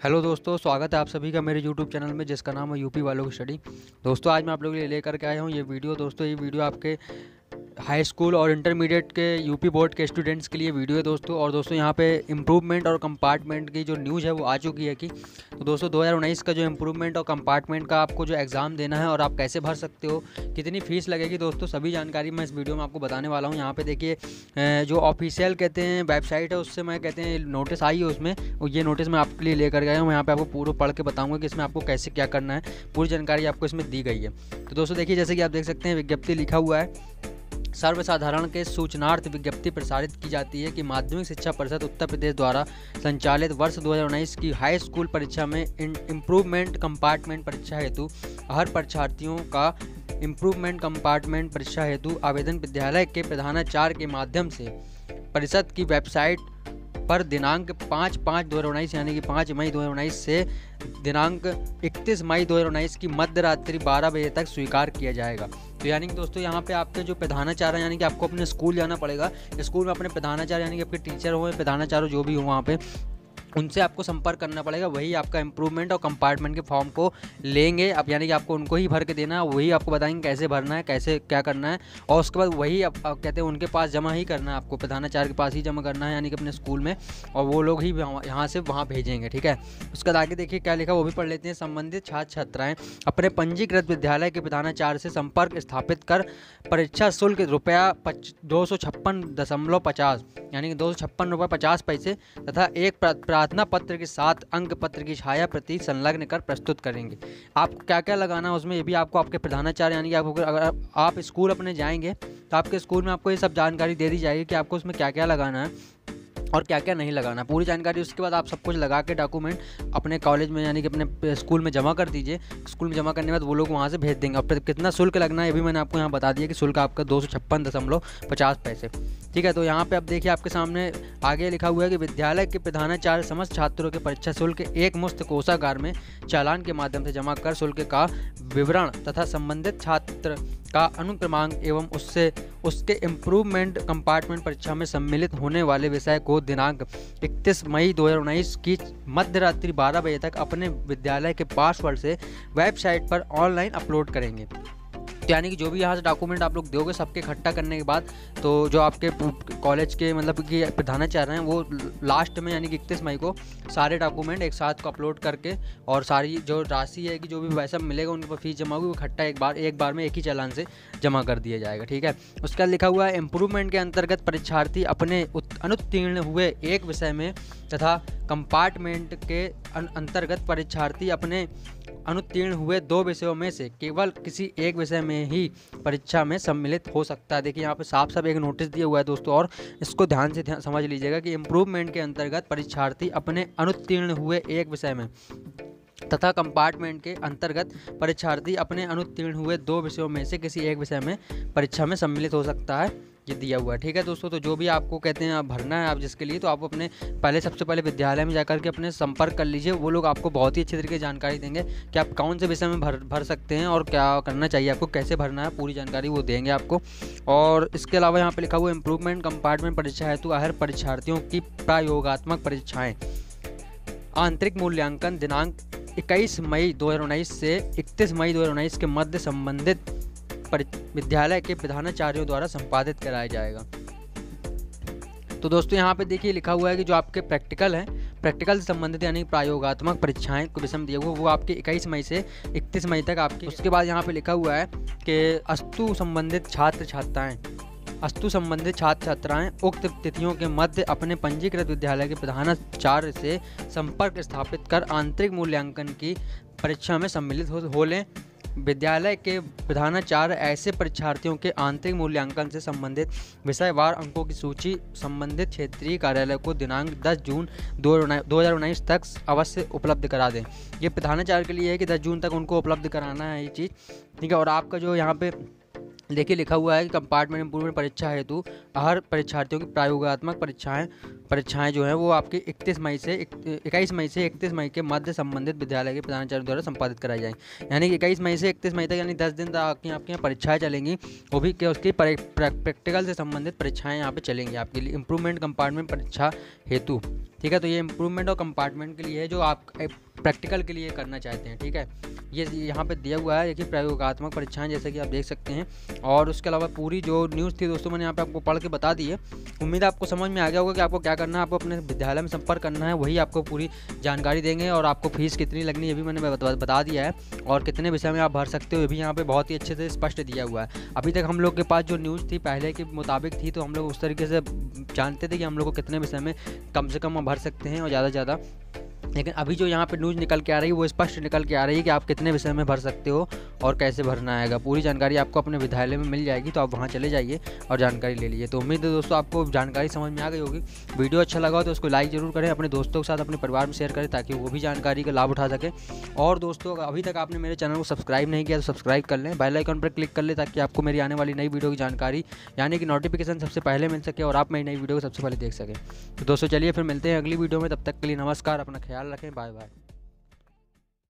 Hello दोस्तों, स्वागत है आप सभी का मेरे यूट्यूब चैनल में, जिसका नाम है यूपी वालों की स्टडी। दोस्तों, आज मैं आप लोगों के लिए लेकर के आया हूँ ये वीडियो। दोस्तों, ये वीडियो आपके हाई स्कूल और इंटरमीडिएट के यूपी बोर्ड के स्टूडेंट्स के लिए वीडियो है दोस्तों। और दोस्तों, यहाँ पे इम्प्रूवमेंट और कंपार्टमेंट की जो न्यूज़ है वो आ चुकी है कि तो दोस्तों 2019 का जो इम्प्रूवमेंट और कंपार्टमेंट का आपको जो एग्ज़ाम देना है और आप कैसे भर सकते हो, कितनी फ़ीस लगेगी दोस्तों, सभी जानकारी मैं इस वीडियो में आपको बताने वाला हूँ। यहाँ पर देखिए जो ऑफिशियल कहते हैं वेबसाइट है, उससे मैं कहते हैं नोटिस आई है उसमें। ये नोटिस मैं आपके लिए लेकर गया हूँ। यहाँ पर आपको पूरा पढ़ के बताऊँगा कि इसमें आपको कैसे क्या करना है। पूरी जानकारी आपको इसमें दी गई है। तो दोस्तों, देखिए, जैसे कि आप देख सकते हैं, विज्ञप्ति लिखा हुआ है। सर्वसाधारण के सूचनार्थ विज्ञप्ति प्रसारित की जाती है कि माध्यमिक शिक्षा परिषद उत्तर प्रदेश द्वारा संचालित वर्ष 2019 की हाई स्कूल परीक्षा में इम्प्रूवमेंट कंपार्टमेंट परीक्षा हेतु हर परीक्षार्थियों का इम्प्रूवमेंट कंपार्टमेंट परीक्षा हेतु आवेदन विद्यालय के प्रधानाचार्य के माध्यम से परिषद की वेबसाइट पर दिनांक पाँच पाँच दो हज़ार उन्नीस यानी कि पाँच मई दो हज़ार उन्नीस से दिनांक इकतीस मई दो हज़ार उन्नीस की मध्य रात्रि बारह बजे तक स्वीकार किया जाएगा। तो यानी कि दोस्तों, यहाँ पे आपके जो प्रधानाचार्य यानी कि आपको अपने स्कूल जाना पड़ेगा। स्कूल में अपने प्रधानाचार्य, यानी कि आपके टीचर हो प्रधानाचार्य जो भी हो वहाँ पे उनसे आपको संपर्क करना पड़ेगा वही आपका इंप्रूवमेंट और कंपार्टमेंट के फॉर्म को लेंगे। अब यानी कि आपको उनको ही भर के देना है वही आपको बताएँगे कैसे भरना है कैसे क्या करना है और उसके बाद वही आप, आप कहते हैं उनके पास जमा ही करना है आपको प्रधानाचार्य के पास ही जमा करना है यानी कि अपने स्कूल में और वो लोग ही यहाँ से वहाँ भेजेंगे ठीक है? उसके बाद आगे देखिए क्या लिखा वो भी पढ़ लेते हैं संबंधित छात्र छात्राएँ अपने पंजीकृत विद्यालय के प्रधानाचार्य से संपर्क स्थापित कर परीक्षा शुल्क रुपया दो सौ छप्पन दशमलव पचास यानी कि दो सौ छप्पन रुपये पचास पैसे तथा एक प्रार्थना पत्र के साथ अंग पत्र की छाया प्रति संलग्न कर प्रस्तुत करेंगे। आपको क्या क्या लगाना है उसमें ये भी आपको आपके प्रधानाचार्य यानी कि आपको अगर आप स्कूल अपने जाएँगे तो आपके स्कूल में आपको ये सब जानकारी दे दी जाएगी कि आपको उसमें क्या क्या लगाना है। और क्या क्या नहीं लगाना। पूरी जानकारी उसके बाद आप सब कुछ लगा के डॉक्यूमेंट अपने कॉलेज में, यानी कि अपने स्कूल में जमा कर दीजिए। स्कूल में जमा करने के बाद वो लोग वहाँ से भेज देंगे। अब कितना शुल्क लगना है, ये भी मैंने आपको यहाँ बता दिया कि शुल्क आपका दो सौ पैसे। ठीक है तो यहाँ पे अब देखिए आपके सामने आगे लिखा हुआ है कि विद्यालय के प्रधानाचार्य समस्त छात्रों के परीक्षा शुल्क एक मुफ़्त कोषागार में चालान के माध्यम से जमा कर शुल्क का विवरण तथा संबंधित छात्र का अनुक्रमांक एवं उससे, उसके इम्प्रूवमेंट कंपार्टमेंट परीक्षा में सम्मिलित होने वाले विषय को दिनांक 31 मई 2019 की मध्य रात्रि बारह बजे तक अपने विद्यालय के पासवर्ड से वेबसाइट पर ऑनलाइन अपलोड करेंगे। यानी कि जो भी यहाँ से डॉक्यूमेंट आप लोग दोगे सबके इकट्ठा करने के बाद तो जो आपके कॉलेज के मतलब कि प्रधानाचार्य हैं, वो लास्ट में यानी कि इकतीस मई को सारे डॉक्यूमेंट एक साथ को अपलोड करके और सारी जो राशि है कि जो भी पैसा मिलेगा उनके फ़ीस जमा होगी, वो इकट्ठा एक बार एक बार में एक ही चालान से जमा कर दिया जाएगा, ठीक है? उसका लिखा हुआ है इम्प्रूवमेंट के अंतर्गत परीक्षार्थी अपने अनुत्तीर्ण हुए एक विषय में तथा कंपार्टमेंट के अंतर्गत परीक्षार्थी अपने अनुत्तीर्ण हुए दो विषयों में से केवल किसी एक विषय में ही परीक्षा में सम्मिलित हो सकता है। देखिए, यहाँ पे साफ़ साफ़ एक नोटिस दिया हुआ है दोस्तों, और इसको ध्यान से ध्यान समझ लीजिएगा कि इम्प्रूवमेंट के अंतर्गत परीक्षार्थी अपने अनुत्तीर्ण हुए एक विषय में तथा कंपार्टमेंट के अंतर्गत परीक्षार्थी अपने अनुत्तीर्ण हुए दो विषयों में से किसी एक विषय में परीक्षा में सम्मिलित हो सकता है। ये दिया हुआ है। ठीक है दोस्तों तो जो भी आपको कहते हैं आप भरना है आप जिसके लिए तो आप अपने पहले सबसे पहले विद्यालय में जाकर के अपने संपर्क कर लीजिए। वो लोग आपको बहुत ही अच्छी तरीके से जानकारी देंगे कि आप कौन से विषय में भर भर सकते हैं और क्या करना चाहिए आपको, कैसे भरना है, पूरी जानकारी वो देंगे आपको। और इसके अलावा यहाँ पर लिखा हुआ इंप्रूवमेंट कंपार्टमेंट परीक्षा हेतु हर परीक्षार्थियों की प्रायोगात्मक परीक्षाएँ। आंतरिक मूल्यांकन दिनांक 21 मई 2019 से 31 मई 2019 के मध्य संबंधित विद्यालय के प्रधानाचार्यों द्वारा संपादित कराया जाएगा। तो दोस्तों, यहाँ पे देखिए लिखा हुआ है कि जो आपके प्रैक्टिकल हैं, प्रैक्टिकल से संबंधित यानी प्रायोगात्मक परीक्षाएँ को विषम दिए हुए वो आपके 21 मई से 31 मई तक आपके, उसके बाद यहाँ पे लिखा हुआ है कि अस्तु संबंधित छात्र छात्राएँ अस्तु संबंधित छात्र छात्राएँ उक्त तिथियों के मध्य अपने पंजीकृत विद्यालय के प्रधानाचार्य से संपर्क स्थापित कर आंतरिक मूल्यांकन की परीक्षा में सम्मिलित हो लें। विद्यालय के प्रधानाचार्य ऐसे परीक्षार्थियों के आंतरिक मूल्यांकन से संबंधित विषयवार अंकों की सूची संबंधित क्षेत्रीय कार्यालय को दिनांक 10 जून दो हज़ार उन्नीस तक अवश्य उपलब्ध करा दें। ये प्रधानाचार्य के लिए है कि 10 जून तक उनको उपलब्ध कराना है ये चीज़। ठीक है, और आपका जो यहाँ पे देखिए लिखा हुआ है कि कंपार्टमेंट इंप्रूवमेंट परीक्षा हेतु हर परीक्षार्थियों की प्रायोगात्मक परीक्षाएँ परीक्षाएँ जो हैं वो आपकी 31 मई से इक्कीस मई से 31 मई के मध्य संबंधित विद्यालय के प्रधानाचार्य द्वारा संपादित कराई जाएँगी यानी कि इक्कीस मई से 31 मई तक यानी 10 दिन तक आपकी, आपके यहाँ परीक्षाएँ चलेंगी, वो भी क्या उसकी प्रैक्टिकल से संबंधित परीक्षाएँ यहाँ पर चलेंगी आपके लिए। इंप्रूवमेंट कंपार्टमेंट परीक्षा हेतु। ठीक है तो ये इंप्रूवमेंट और कंपार्टमेंट के लिए है जो आप प्रैक्टिकल के लिए करना चाहते हैं, ठीक है? ये यहाँ पे दिया हुआ है, देखिए, प्रयोगात्मक परीक्षाएँ जैसे कि आप देख सकते हैं। और उसके अलावा पूरी जो न्यूज़ थी दोस्तों, मैंने यहाँ पे आपको पढ़ के बता दी है। उम्मीद आपको समझ में आ गया होगा कि आपको क्या करना है। आपको अपने विद्यालय में संपर्क करना है, वही आपको पूरी जानकारी देंगे। और आपको फ़ीस कितनी लगनी ये भी मैंने बता दिया है। और कितने विषय में आप भर सकते हो, ये भी यहाँ पर बहुत ही अच्छे से स्पष्ट दिया हुआ है। अभी तक हम लोग के पास जो न्यूज़ थी, पहले के मुताबिक थी तो हम लोग उस तरीके से जानते थे कि हम लोग को कितने विषय में कम से कम भर सकते हैं और ज़्यादा से ज़्यादा लेकिन अभी जो यहाँ पे न्यूज़ निकल के आ रही है, वो स्पष्ट निकल के आ रही है कि आप कितने विषय में भर सकते हो और कैसे भरना आएगा। पूरी जानकारी आपको अपने विद्यालय में मिल जाएगी तो आप वहाँ चले जाइए और जानकारी ले लीजिए। तो उम्मीद है दोस्तों, आपको जानकारी समझ में आ गई होगी। वीडियो अच्छा लगा हो तो उसको लाइक ज़रूर करें, अपने दोस्तों के साथ, अपने परिवार में शेयर करें, ताकि वो भी जानकारी का लाभ उठा सके। और दोस्तों अभी तक आपने मेरे चैनल को सब्सक्राइब नहीं किया तो सब्सक्राइब कर लें। बेल आइकन पर क्लिक कर लें, ताकि आपको मेरी आने वाली नई वीडियो की जानकारी, यानी कि नोटिफिकेशन सबसे पहले मिल सके और आप मेरी नई वीडियो को सबसे पहले देख सकें। तो दोस्तों, चलिए फिर मिलते हैं अगली वीडियो में। तब तक के लिए नमस्कार, अपना ख्याल रखें बाय बाय